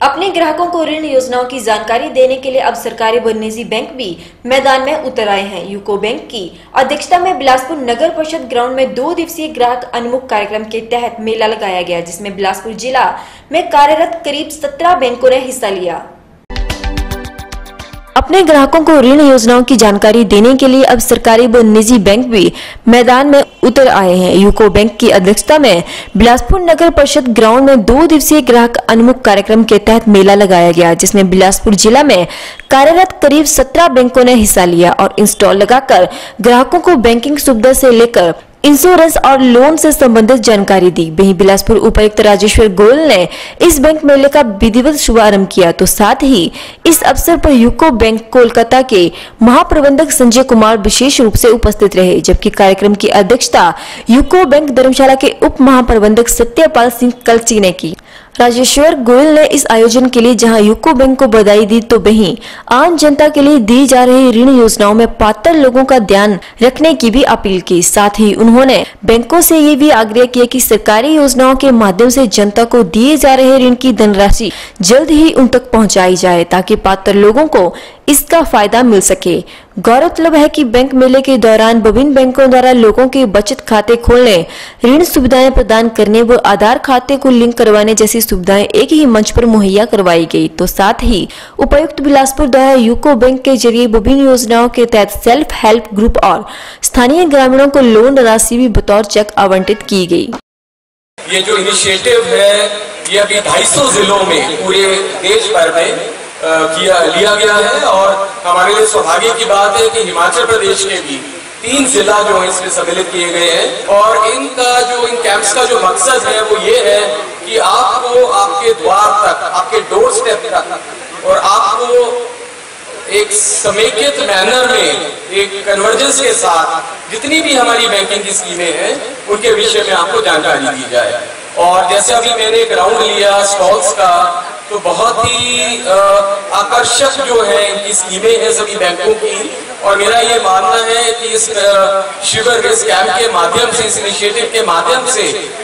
अपने ग्राहकों को ऋण योजनाओं की जानकारी देने के लिए अब सरकारी व निजी बैंक भी मैदान में उतर आए हैं। यूको बैंक की अध्यक्षता में बिलासपुर नगर परिषद ग्राउंड में दो दिवसीय ग्राहक अनुमुख कार्यक्रम के तहत मेला लगाया गया, जिसमें बिलासपुर जिला में कार्यरत करीब सत्रह बैंकों ने हिस्सा लिया। अपने ग्राहकों को ऋण योजनाओं की जानकारी देने के लिए अब सरकारी व निजी बैंक भी मैदान में उतर आए हैं। यूको बैंक की अध्यक्षता में बिलासपुर नगर परिषद ग्राउंड में दो दिवसीय ग्राहक अनुमुख कार्यक्रम के तहत मेला लगाया गया, जिसमें बिलासपुर जिला में कार्यरत करीब 17 बैंकों ने हिस्सा लिया और इंस्टॉल लगाकर ग्राहकों को बैंकिंग सुविधा से लेकर इंश्योरेंस और लोन से संबंधित जानकारी दी। वही बिलासपुर उपायुक्त राजेश्वर गोयल ने इस बैंक मेले का विधिवत शुभारंभ किया। तो साथ ही इस अवसर पर यूको बैंक कोलकाता के महाप्रबंधक संजय कुमार विशेष रूप से उपस्थित रहे, जबकि कार्यक्रम की अध्यक्षता यूको बैंक धर्मशाला के उप महाप्रबंधक सत्यपाल सिंह कलची ने की। राजेश्वर गोयल ने इस आयोजन के लिए जहाँ यूको बैंक को बधाई दी तो वही आम जनता के लिए दी जा रही ऋण योजनाओं में पात्र लोगों का ध्यान रखने की भी अपील की। साथ ही उन्होंने बैंकों से ये भी आग्रह किया कि सरकारी योजनाओं के माध्यम से जनता को दिए जा रहे ऋण की धनराशि जल्द ही उन तक पहुँचाई जाए ताकि पात्र लोगों को इसका फ़ायदा मिल सके। गौरतलब है कि बैंक मेले के दौरान विभिन्न बैंकों द्वारा लोगों के बचत खाते खोलने, ऋण सुविधाएँ प्रदान करने व आधार खाते को लिंक करवाने जैसी सुविधाएँ एक ही मंच पर मुहैया करवाई गई। तो साथ ही, उपायुक्त बिलासपुर द्वारा यूको बैंक के ज़रिए विभिन्न योजनाओं के तहत सेल्फ हेल्प ग्रुप और स्थानीय ग्रामीणों को लोन राशि भी बतौर चेक आवंटित की गई ये जो इनिशिएटिव है, ये अभी 250 जिलों में, पूरे देश भर में किया, लिया गया है और हमारे लिए सौभाग्य की बात है कि हिमाचल प्रदेश के भी तीन जिला जो है, इसमें सम्मिलित किए गए हैं। और इनका जो, इन कैंप्स का जो मकसद है, वो ये है कि आपको आपके द्वार तक, आपके डोर स्टेप तक और आपको एक समेकित मैनर में, एक कन्वर्जेंस के साथ जितनी भी हमारी बैंकिंग की स्कीमें हैं, उनके विषय में आपको जानकारी दी जाए। और जैसे अभी मैंने एक राउंड लिया स्टॉल्स का तो बहुत ही आकर्षक जो है इनकी स्कीमें हैं सभी बैंकों की। और मेरा ये मानना है कि इस शुगर रिस्क कैंप के माध्यम से, इस इनिशिएटिव के माध्यम से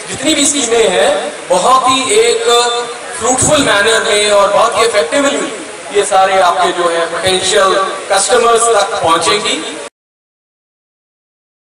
जितनी भी स्कीमें हैं, बहुत ही एक फ्रूटफुल मैनर में और बहुत ही इफेक्टिवली ये सारे आपके जो है पोटेंशियल कस्टमर्स तक पहुंचेंगी।